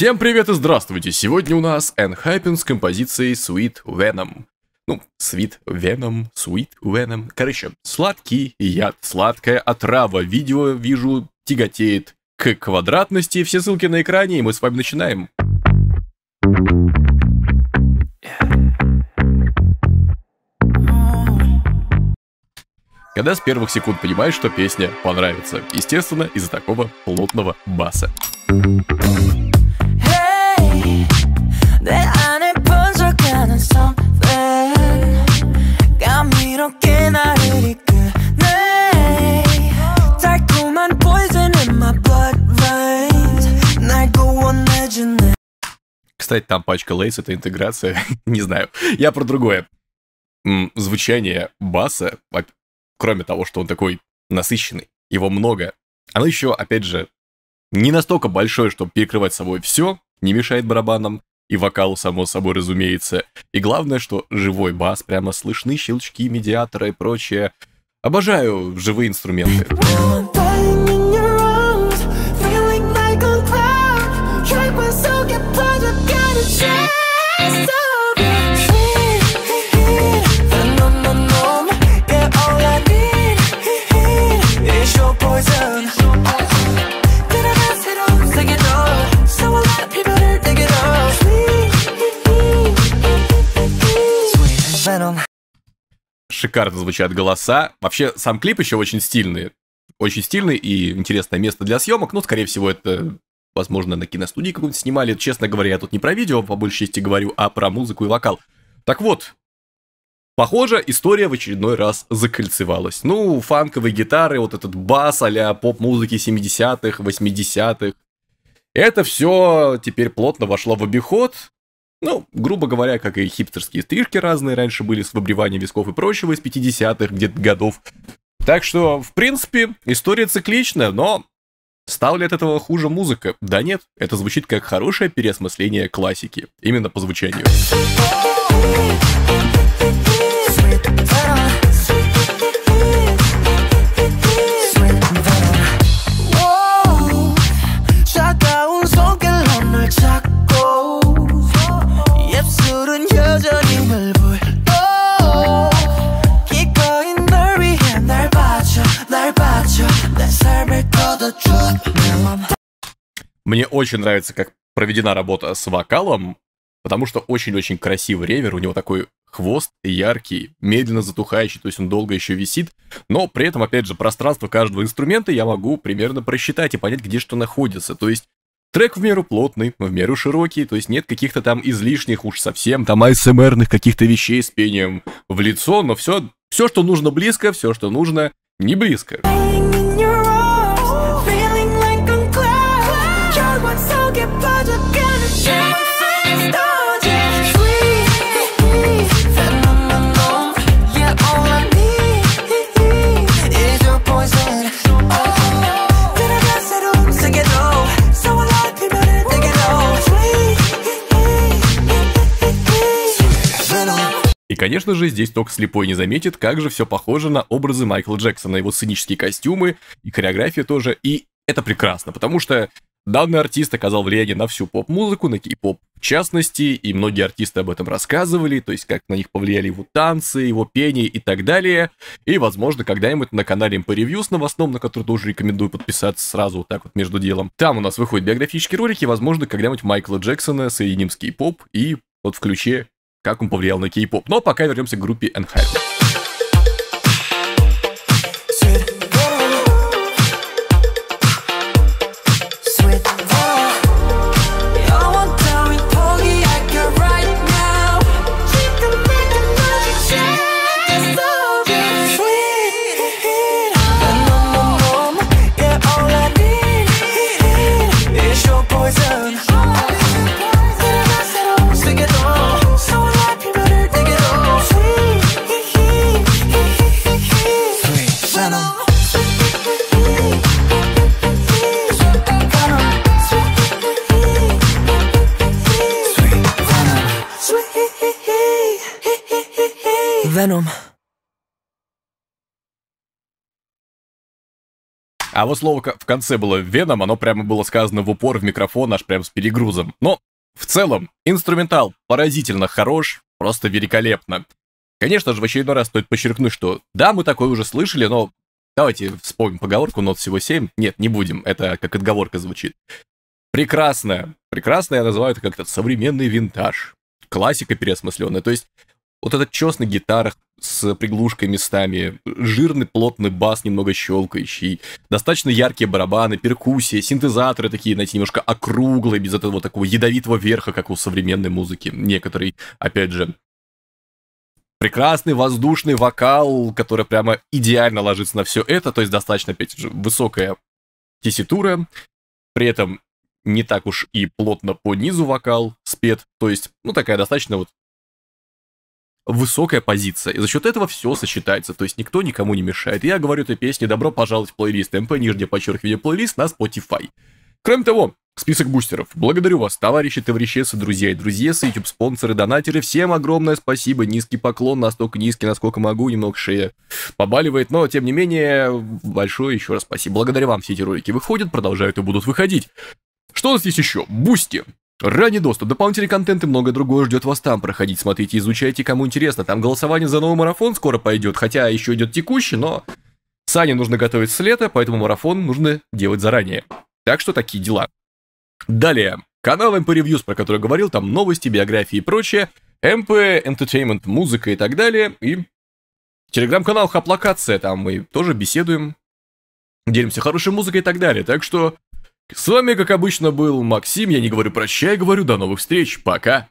Всем привет и здравствуйте! Сегодня у нас Enhypen с композицией Sweet Venom. Ну, Sweet Venom, Sweet Venom. Короче, сладкий яд, сладкая отрава. Видео, вижу, тяготеет к квадратности. Все ссылки на экране, и мы с вами начинаем. Когда с первых секунд понимаешь, что песня понравится. Естественно, из-за такого плотного баса. Кстати, там пачка лейс, это интеграция, не знаю. Я про другое. Звучание баса, во- кроме того, что он такой насыщенный, его много, оно еще, опять же, не настолько большое, чтобы перекрывать собой все, не мешает барабанам, и вокалу, само собой, разумеется. И главное, что живой бас, прямо слышны щелчки медиатора и прочее. Обожаю живые инструменты. Шикарно звучат голоса. Вообще, сам клип еще очень стильный. Очень стильный и интересное место для съемок. Ну, скорее всего, это, возможно, на киностудии какую-нибудь снимали. Честно говоря, я тут не про видео, по большей части говорю, а про музыку и вокал. Так вот, похоже, история в очередной раз закольцевалась. Ну, фанковые гитары, вот этот бас а поп-музыки 70-х, 80-х. Это все теперь плотно вошло в обиход, ну, грубо говоря, как и хипстерские стрижки разные раньше были с выбриванием висков и прочего из 50-х где-то годов. Так что, в принципе, история цикличная, но стала ли от этого хуже музыка? Да нет, это звучит как хорошее переосмысление классики, именно по звучанию. 입술은 여전히 널 불러 기꺼이 널 위해 날 바쳐 날 바쳐 내 삶을 걷어줘 내 맘. Мне очень нравится, как проведена работа с вокалом, потому что очень-очень красивый ревер, у него такой хвост яркий, медленно затухающий, то есть он долго еще висит, но при этом, опять же, пространство каждого инструмента я могу примерно просчитать и понять, где что находится, то есть Трек в меру плотный, в меру широкий, то есть нет каких-то там излишних уж совсем там ASMR-ных каких-то вещей с пением в лицо, но все, все, что нужно близко, все, что нужно не близко. Конечно же, здесь только слепой не заметит, как же все похоже на образы Майкла Джексона, его сценические костюмы и хореография тоже. И это прекрасно, потому что данный артист оказал влияние на всю поп-музыку, на кей-поп в частности, и многие артисты об этом рассказывали, то есть как на них повлияли его танцы, его пение и так далее. И, возможно, когда-нибудь на канале MP Reviews новостном, на который тоже рекомендую подписаться сразу вот так вот между делом. Там у нас выходят биографические ролики, возможно, когда-нибудь Майкла Джексона соединим с кей-поп и вот в ключе как он повлиял на кей-поп. Но пока вернемся к группе Enhypen. А вот слово в конце было «веном», оно прямо было сказано в упор в микрофон, аж прям с перегрузом. Но в целом, инструментал поразительно хорош, просто великолепно. Конечно же, в очередной раз стоит подчеркнуть, что да, мы такое уже слышали, но давайте вспомним поговорку «нот всего 7». Нет, не будем, это как отговорка звучит. Прекрасно, прекрасно я называю это как-то современный винтаж. Классика переосмысленная. То есть вот этот чес на гитарах с приглушкой местами, жирный плотный бас, немного щелкающий, достаточно яркие барабаны, перкуссия, синтезаторы такие, знаете, немножко округлые, без этого такого ядовитого верха, как у современной музыки, некоторой, опять же. Прекрасный воздушный вокал, который прямо идеально ложится на все это, то есть достаточно, опять же, высокая тесситура, при этом не так уж и плотно по низу вокал спет, то есть, ну, такая достаточно вот высокая позиция. И за счет этого все сочетается, то есть никто никому не мешает. Я говорю этой песне «Добро пожаловать в плейлист МП, нижнее подчеркивание плейлист» на Spotify. Кроме того, список бустеров. Благодарю вас, товарищи, товарищесы, друзья и друзьесы, YouTube-спонсоры, донатеры. Всем огромное спасибо, низкий поклон, настолько низкий, насколько могу, немного шея побаливает, но, тем не менее, большое еще раз спасибо. Благодаря вам все эти ролики выходят, продолжают и будут выходить. Что у нас есть еще? Boosty. Ранний доступ, дополнительный контент и многое другое ждет вас там. Проходите, смотрите, изучайте, кому интересно. Там голосование за новый марафон скоро пойдет, хотя еще идет текущий, но Сане нужно готовить с лета, поэтому марафон нужно делать заранее. Так что такие дела. Далее, канал MP Reviews, про который говорил, там новости, биографии и прочее, MP Entertainment, музыка и так далее, и телеграм-канал Хаплокация, там мы тоже беседуем, делимся хорошей музыкой и так далее. Так что с вами, как обычно, был Максим, я не говорю прощай, говорю до новых встреч, пока.